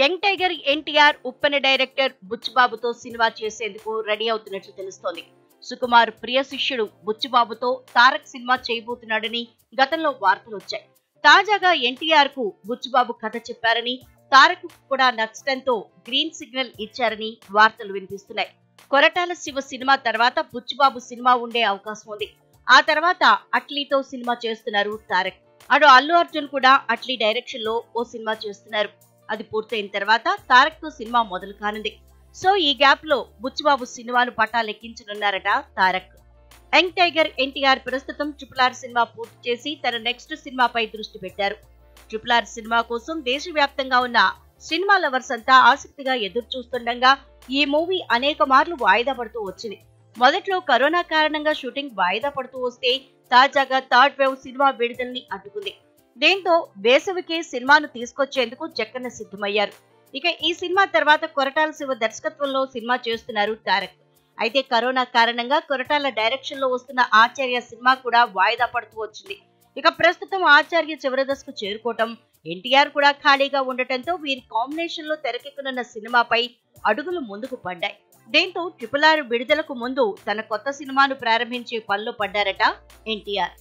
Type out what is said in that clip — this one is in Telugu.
Young tiger NTR Uppena director బుచ్చిబాబుతో సినిమా చేసేందుకు రెడీ అవుతున్నట్లు తెలుస్తోంది. సుకుమార్ ప్రియ శిష్యుడు బుచ్చిబాబుతో తారక్ సినిమా చేయబోతున్నాడని గతంలో వార్తలు వచ్చాయి. తాజాగా ఎన్టీఆర్కు బుచ్చిబాబు కథ చెప్పారని తారక్ కూడా నచ్చడంతో గ్రీన్ సిగ్నల్ ఇచ్చారని వార్తలు వినిపిస్తున్నాయి. కొరటాల శివ సినిమా తర్వాత బుచ్చిబాబు సినిమా ఉండే అవకాశం ఉంది. ఆ తర్వాత అట్లీతో సినిమా చేస్తున్నారు తారక్. అటు అల్లు అర్జున్ కూడా అట్లీ డైరెక్షన్లో ఓ సినిమా చేస్తున్నారు. అది పూర్తయిన తర్వాత తారక్తో సినిమా మొదలు కానుంది సో ఈ గ్యాప్లో బుచ్చిబాబు సినిమాను పట్టాలెక్కించనున్నారట తారక్. యంగ్ టైగర్ ఎన్టీఆర్ ప్రస్తుతం ట్రిపుల్ ఆర్ సినిమా పూర్తి చేసి తన నెక్స్ట్ సినిమాపై దృష్టి పెట్టారు. ట్రిపుల్ ఆర్ సినిమా కోసం దేశవ్యాప్తంగా ఉన్న సినిమా లవర్స్ అంతా ఆసక్తిగా ఎదురు చూస్తుండగా ఈ మూవీ అనేక మార్లు వాయిదా పడుతూ వచ్చింది. మొదట్లో కరోనా కారణంగా షూటింగ్ వాయిదా పడుతూ వస్తే తాజాగా థర్డ్ వేవ్ సినిమా విడుదలని అడ్డుకుంది. దీంతో వేసవికి సినిమాను తీసుకొచ్చేందుకు జక్కన్న సిద్ధమయ్యారు. ఇక ఈ సినిమా తర్వాత కొరటాల శివ దర్శకత్వంలో సినిమా చేస్తున్నారు తారక్ అయితే కరోనా కారణంగా కొరటాల డైరెక్షన్లో వస్తున్న ఆచార్య సినిమా కూడా వాయిదా పడుతూ వచ్చింది. ఇక ప్రస్తుతం ఆచార్య చివరి దశకు చేరుకోవటం ఎన్టీఆర్ కూడా ఖాళీగా ఉండటంతో వీరి కాంబినేషన్లో తెరకెక్కనున్న సినిమాపై అడుగులు ముందుకు పడ్డాయి. దీంతో ట్రిపుల్ ఆర్ విడుదలకు ముందు తన కొత్త సినిమాను ప్రారంభించే పనిలో పడ్డారట ఎన్టీఆర్.